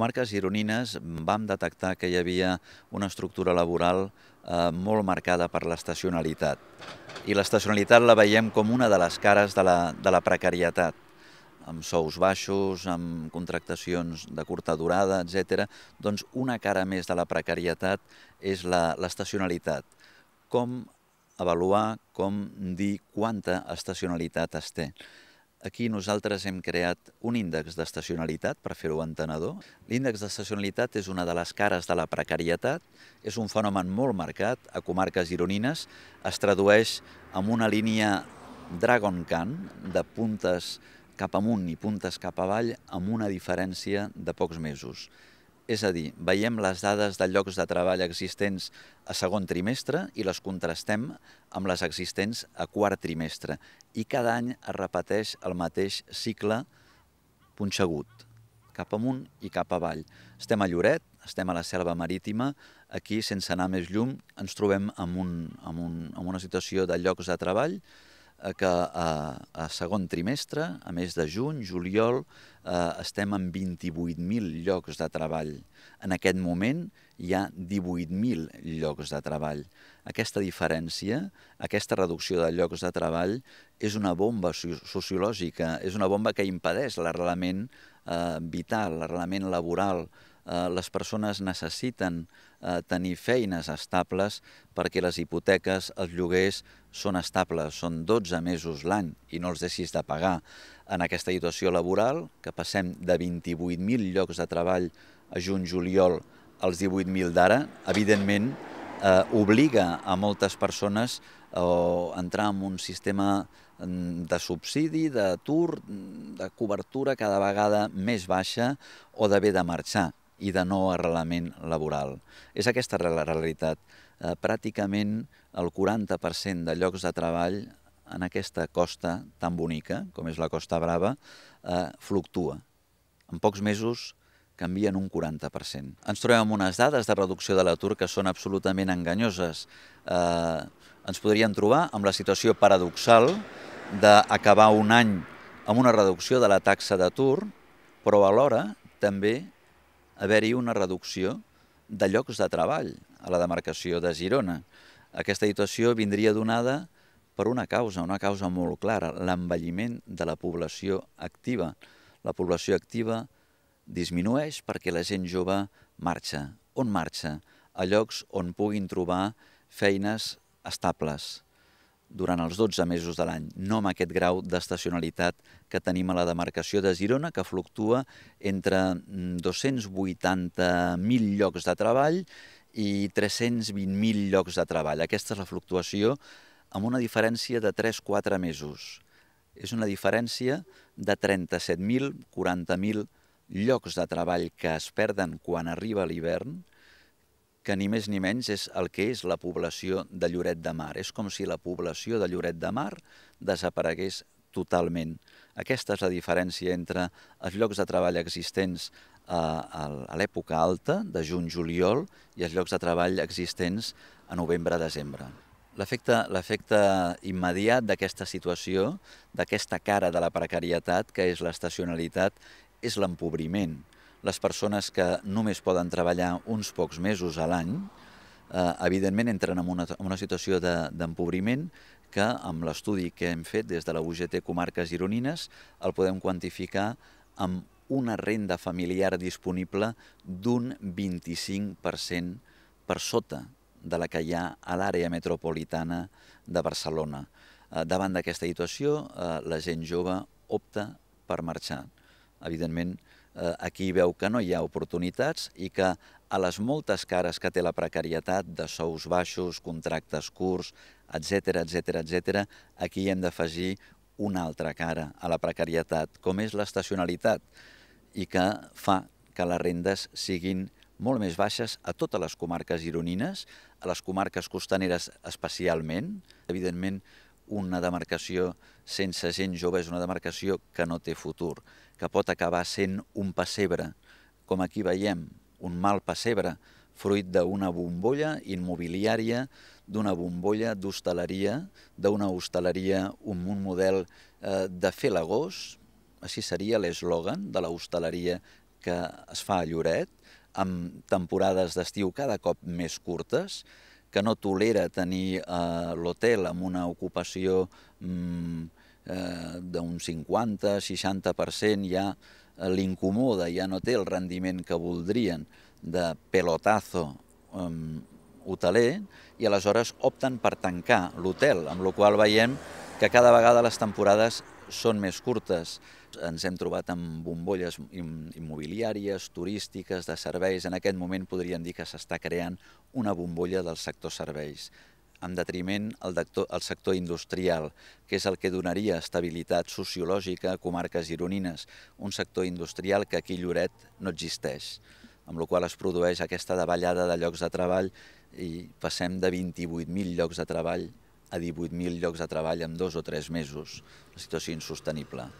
comarques gironines vam detectar que hi havia una estructura laboral eh, molt marcada per l'estacionalitat. I l'estacionalitat la veiem com una de les cares de la, de la precarietat amb sous baixos, amb contractacions de curta durada, etc. Doncs una cara més de la precarietat és l'estacionalitat. Com avaluar, com dir quanta estacionalitat es té. Aquí nosaltres hem creat un índex d'estacionalitat per fer-ho entenedor. L'índex d'estacionalitat és una de les cares de la precarietat, és un fenomen molt marcat a comarques gironines, es tradueix amb una línia Dragon Can de puntes cap amunt i puntes cap avall amb una diferència de pocs mesos. És a dir, veiem les dades de llocs de treball existents a segon trimestre i les contrastem amb les existents a quart trimestre. I cada any es repeteix el mateix cicle punxegut, cap amunt i cap avall. Estem a Lloret, estem a la selva marítima, aquí, sense anar més llum, ens trobem en, un, en, un, en una situació de llocs de treball que a, a segon trimestre, a mes de juny, juliol, eh, estem en 28.000 llocs de treball. En aquest moment hi ha 18.000 llocs de treball. Aquesta diferència, aquesta reducció de llocs de treball, és una bomba sociològica, és una bomba que impedeix l'arrelament eh, vital, l'arrelament laboral, eh, les persones necessiten eh, tenir feines estables perquè les hipoteques, els lloguers són estables, són 12 mesos l'any i no els deixis de pagar. En aquesta situació laboral, que passem de 28.000 llocs de treball a juny-juliol als 18.000 d'ara, evidentment eh, obliga a moltes persones a entrar en un sistema mm, de subsidi, d'atur, de cobertura cada vegada més baixa o d'haver de marxar i de no arrelament laboral. És aquesta la realitat. Eh, pràcticament el 40% de llocs de treball en aquesta costa tan bonica, com és la Costa Brava, eh, fluctua. En pocs mesos canvien un 40%. Ens trobem amb unes dades de reducció de l'atur que són absolutament enganyoses. Eh, ens podríem trobar amb la situació paradoxal d'acabar un any amb una reducció de la taxa d'atur, però alhora també haver-hi una reducció de llocs de treball a la demarcació de Girona. Aquesta situació vindria donada per una causa, una causa molt clara, l'envelliment de la població activa. La població activa disminueix perquè la gent jove marxa. On marxa? A llocs on puguin trobar feines estables durant els 12 mesos de l'any, no amb aquest grau d'estacionalitat que tenim a la demarcació de Girona, que fluctua entre 280.000 mm, llocs de treball i 320.000 llocs de treball. Aquesta és la fluctuació amb una diferència de 3-4 mesos. És una diferència de 37.000, 40.000 llocs de treball que es perden quan arriba l'hivern, que ni més ni menys és el que és la població de Lloret de Mar. És com si la població de Lloret de Mar desaparegués totalment. Aquesta és la diferència entre els llocs de treball existents a, a l'època alta, de juny-juliol, i els llocs de treball existents a novembre-desembre. L'efecte immediat d'aquesta situació, d'aquesta cara de la precarietat, que és l'estacionalitat, és l'empobriment les persones que només poden treballar uns pocs mesos a l'any, eh, evidentment entren en una, en una situació d'empobriment de, que amb l'estudi que hem fet des de la UGT Comarques Gironines el podem quantificar amb una renda familiar disponible d'un 25% per sota de la que hi ha a l'àrea metropolitana de Barcelona. Eh, davant d'aquesta situació, eh, la gent jove opta per marxar. Evidentment, aquí veu que no hi ha oportunitats i que a les moltes cares que té la precarietat de sous baixos, contractes curts, etc etc etc, aquí hem d'afegir una altra cara a la precarietat, com és l'estacionalitat, i que fa que les rendes siguin molt més baixes a totes les comarques gironines, a les comarques costaneres especialment. Evidentment, una demarcació sense gent jove és una demarcació que no té futur que pot acabar sent un pessebre, com aquí veiem, un mal pessebre, fruit d'una bombolla immobiliària, d'una bombolla d'hostaleria, d'una hostaleria, un, un model eh, de fer l'agost, així seria l'eslògan de la hostaleria que es fa a Lloret, amb temporades d'estiu cada cop més curtes, que no tolera tenir eh, l'hotel amb una ocupació mm, eh, d'un 50-60%, ja eh, l'incomoda, ja no té el rendiment que voldrien de pelotazo eh, hoteler i aleshores opten per tancar l'hotel, amb la qual veiem que cada vegada les temporades són més curtes. Ens hem trobat amb bombolles immobiliàries, turístiques, de serveis. En aquest moment podríem dir que s'està creant una bombolla del sector serveis en detriment al, al sector industrial, que és el que donaria estabilitat sociològica a comarques gironines, un sector industrial que aquí Lloret no existeix, amb la qual es produeix aquesta davallada de llocs de treball i passem de 28.000 llocs de treball a 18.000 llocs de treball en dos o tres mesos, una situació insostenible.